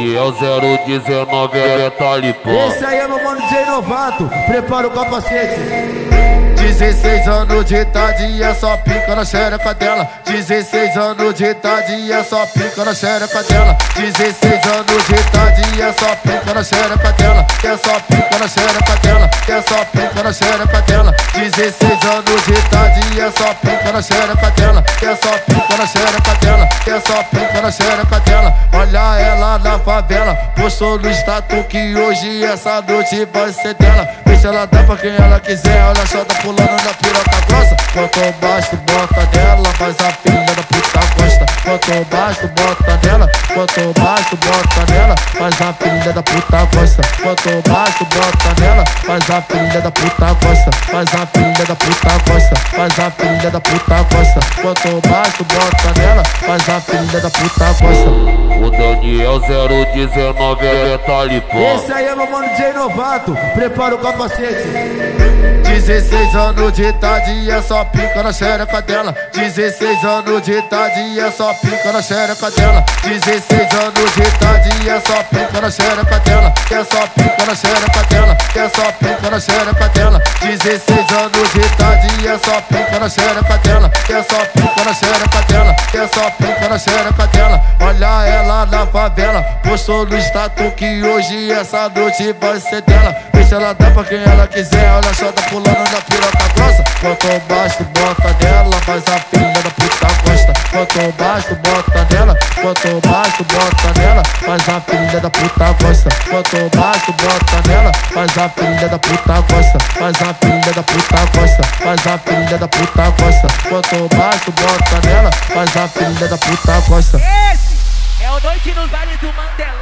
Daniel 019 é talipã. Esse aí é meu mano DJ Novato, prepara o capacete. 16 anos de idade e é só pica na xereca dela 16 anos de idade e é só pica na xereca dela 16 anos de idade e é só pica na xereca dela É só pica na xereca dela É só pica na xereca dela. 16 anos de idade é só pica na xereca dela É só pica na xereca dela É só pica na xereca dela. Olha ela na favela Postou no status que hoje essa noite vai ser dela. Deixa ela dar pra quem ela quiser Olha só tá pulando na piroca grossa. Quanto baixo bota nela Mas a puta Quanto baixo bota nela. Quanto baixo bota nela. Mas a filha da puta gosta. Quanto baixo bota nela. Mas a filha da puta gosta. Mas a filha da puta gosta. Mas a filha da puta gosta. Quanto baixo bota nela. Mas a filha da puta gosta. O Daniel 019 é talipã. Esse aí é meu mano DJ Novato, prepara o capacete. 16 anos de idade e é só pica na xereca dela. 16 anos de idade e é só pica na xereca dela. 16 anos de idade é só pica na xereca dela. É só pica na xereca dela É só pica na xereca dela. 16 anos de idade é só pica na xereca dela. É só pica na xereca dela É só pica na xereca dela. Olha ela na favela Postou no status que hoje essa noite vai ser dela. Deixa ela dar pra quem ela quiser Olha só tá pulando na piroca grossa. Quanto baixo bota nela Mas a filha da puta Quanto baixo bota nela. Quanto baixo bota nela. Mas a filha da puta gosta. Quanto baixo bota nela. Mas a filha da puta gosta. Mas a filha da puta gosta. Mas a filha da puta gosta. Quanto baixo bota nela. Mas a filha da puta gosta. Esse é o Noite no Vale do Mandelão.